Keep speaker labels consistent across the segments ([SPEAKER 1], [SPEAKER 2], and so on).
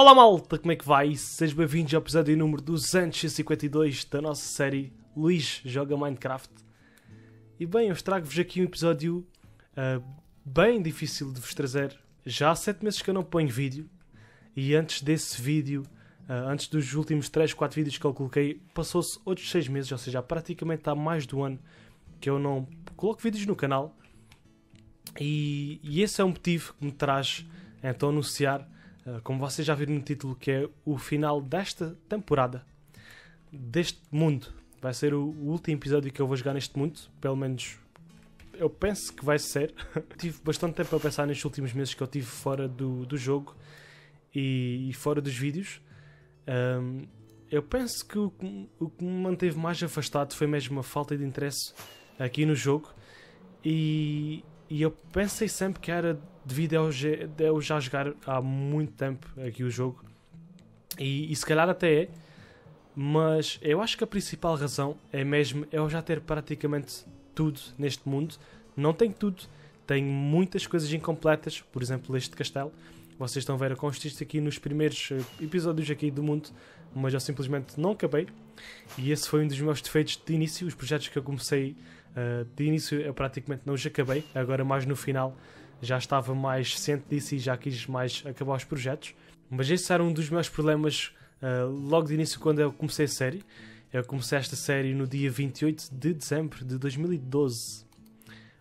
[SPEAKER 1] Olá malta, como é que vai? Sejam bem-vindos ao episódio número 252 da nossa série Luís Joga Minecraft. E bem, eu trago-vos aqui um episódio uh, bem difícil de vos trazer. Já há 7 meses que eu não ponho vídeo. E antes desse vídeo, uh, antes dos últimos 3, 4 vídeos que eu coloquei, passou-se outros 6 meses, ou seja, praticamente há mais de um ano que eu não coloco vídeos no canal. E, e esse é o motivo que me traz então anunciar como vocês já viram no título, que é o final desta temporada, deste mundo. Vai ser o, último episódio que eu vou jogar neste mundo, pelo menos eu penso que vai ser. tive bastante tempo a pensar nestes últimos meses que eu tive fora do, do jogo e, e fora dos vídeos. Um, eu penso que o, o, que me manteve mais afastado foi mesmo a falta de interesse aqui no jogo. E, e eu pensei sempre que era devido a eu já jogar há muito tempo aqui o jogo. E, e se calhar até é. Mas eu acho que a principal razão é mesmo eu já ter praticamente tudo neste mundo. Não tenho tudo, tenho muitas coisas incompletas, por exemplo, este castelo. Vocês estão a ver a consiste aqui nos primeiros eh, episódios aqui do mundo, mas eu simplesmente não acabei. E esse foi um dos meus defeitos de início. Os projetos que eu comecei uh, de início eu praticamente não os acabei. Agora mais no final já estava mais ciente disso e já quis mais acabar os projetos. Mas esse era um dos meus problemas uh, logo de início quando eu comecei a série. Eu comecei esta série no dia 28 de dezembro de 2012.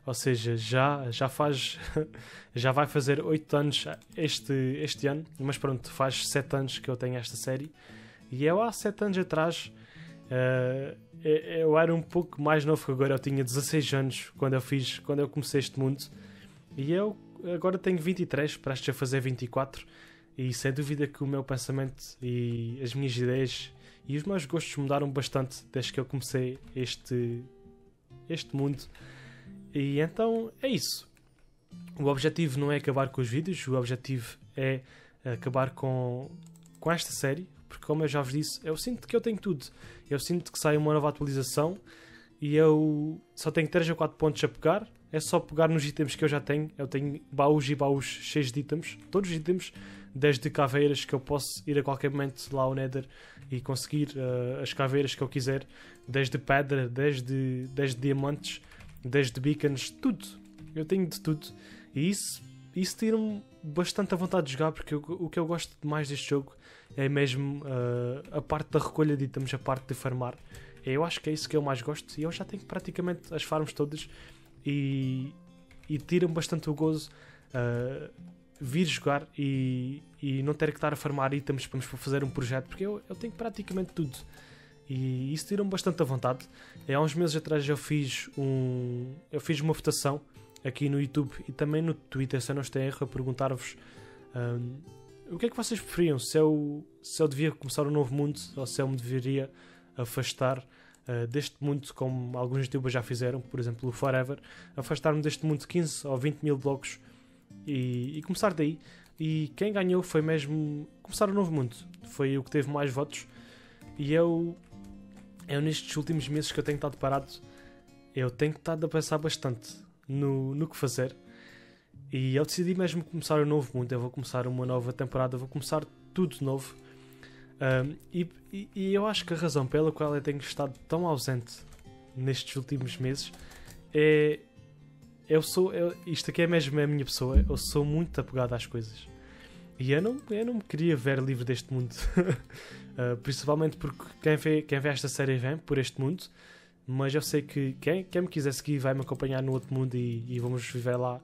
[SPEAKER 1] Ou seja, já, já faz. já vai fazer 8 anos este, este ano. Mas pronto, faz 7 anos que eu tenho esta série. E eu há 7 anos atrás. Uh, eu era um pouco mais novo que agora. Eu tinha 16 anos quando eu fiz. Quando eu comecei este mundo. E eu agora tenho 23, prestes a fazer 24, e sem dúvida que o meu pensamento e as minhas ideias e os meus gostos mudaram bastante desde que eu comecei este, este mundo. E então é isso. O objetivo não é acabar com os vídeos, o objetivo é acabar com, com esta série, porque como eu já vos disse, eu sinto que eu tenho tudo. Eu sinto que sai uma nova atualização e eu só tenho 3 ou 4 pontos a pegar é só pegar nos itens que eu já tenho. Eu tenho baús e baús cheios de itens, todos os itens, desde caveiras que eu posso ir a qualquer momento lá ao Nether e conseguir uh, as caveiras que eu quiser, desde pedra, desde, desde diamantes, desde beacons, tudo. Eu tenho de tudo. E isso, isso tira-me bastante a vontade de jogar, porque eu, o que eu gosto mais deste jogo é mesmo uh, a parte da recolha de itens, a parte de farmar. Eu acho que é isso que eu mais gosto e eu já tenho praticamente as farms todas e, e tira-me bastante o gozo uh, vir jogar e, e não ter que estar a farmar itens para fazer um projeto, porque eu, eu tenho praticamente tudo. E isso tira-me bastante a vontade. E há uns meses atrás eu fiz um. Eu fiz uma votação aqui no YouTube e também no Twitter, se eu não estou erro, a perguntar-vos um, o que é que vocês preferiam? Se eu, se eu devia começar um novo mundo ou se eu me deveria afastar uh, deste mundo, como alguns youtubers já fizeram, por exemplo o Forever, afastar-me deste mundo de 15 ou 20 mil blocos e, e, começar daí. E quem ganhou foi mesmo começar o novo mundo. Foi o que teve mais votos. E eu, eu nestes últimos meses que eu tenho estado parado, eu tenho estado a pensar bastante no, no que fazer. E eu decidi mesmo começar um novo mundo. Eu vou começar uma nova temporada, vou começar tudo de novo. Um, e, e, eu acho que a razão pela qual eu tenho estado tão ausente nestes últimos meses é. Eu sou. Eu, isto aqui é mesmo a minha pessoa. Eu sou muito apegado às coisas. E eu não, eu não me queria ver livre deste mundo. uh, principalmente porque quem vê, quem vê esta série vem por este mundo. Mas eu sei que quem, quem me quiser seguir vai me acompanhar no outro mundo e, e vamos viver lá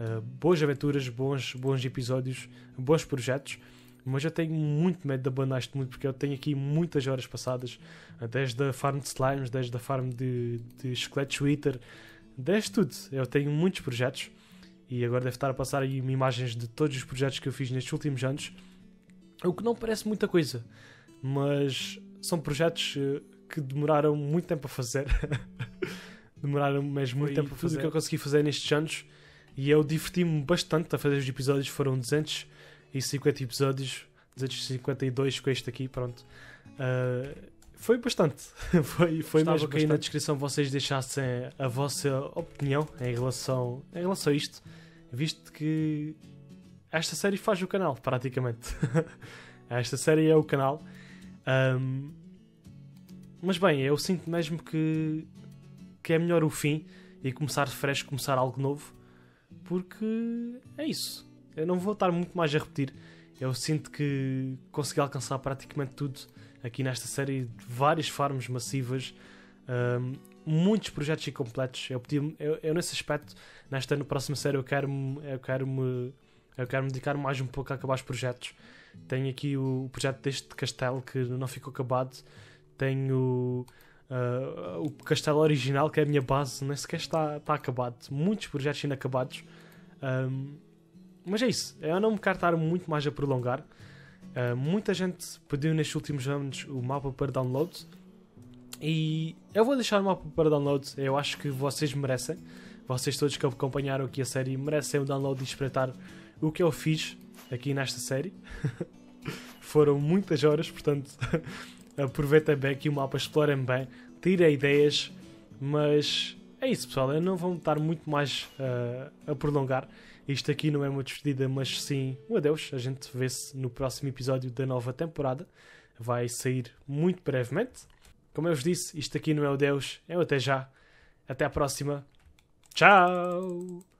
[SPEAKER 1] uh, boas aventuras, bons, bons episódios, bons projetos mas eu tenho muito medo de abandonar este mundo porque eu tenho aqui muitas horas passadas, desde a farm de slimes, desde a farm de, de esqueletos Twitter, desde tudo. Eu tenho muitos projetos e agora deve estar a passar aí imagens de todos os projetos que eu fiz nestes últimos anos, o que não parece muita coisa, mas são projetos eh, que demoraram muito tempo a fazer. demoraram mesmo muito Foi tempo a fazer. Tudo que eu consegui fazer nestes anos e eu diverti-me bastante a fazer os episódios, foram 200 e 50 episódios, 252 com este aqui, pronto. Uh, foi bastante. foi foi mesmo que aí na descrição vocês deixassem a vossa opinião em relação, em relação a isto, visto que esta série faz o canal, praticamente. Esta série é o canal. Um, mas bem, eu sinto mesmo que, que é melhor o fim e começar fresh, começar algo novo, porque é isso. Eu não vou estar muito mais a repetir. Eu sinto que consegui alcançar praticamente tudo aqui nesta série várias farms massivas, um, muitos projetos incompletos. Eu, pedi, eu, eu, nesse aspecto, nesta no próxima série, eu quero eu quero me, eu quero me dedicar mais um pouco a acabar os projetos. Tenho aqui o, o projeto deste castelo que não ficou acabado. Tenho uh, o castelo original, que é a minha base, nem sequer está, está acabado. Muitos projetos inacabados. Um, mas é isso. Eu não me estar muito mais a prolongar. Uh, muita gente pediu nestes últimos anos o mapa para download. E eu vou deixar o mapa para download. Eu acho que vocês merecem. Vocês todos que acompanharam aqui a série merecem o download e espreitar o que eu fiz aqui nesta série. Foram muitas horas, portanto, aproveitem bem aqui o mapa, explorem bem, tirem ideias, mas é isso, pessoal. Eu não vou estar muito mais uh, a prolongar. Isto aqui não é uma despedida, mas sim um adeus. A gente vê-se no próximo episódio da nova temporada. Vai sair muito brevemente. Como eu vos disse, isto aqui não é o Deus, é o até já. Até à próxima. Tchau!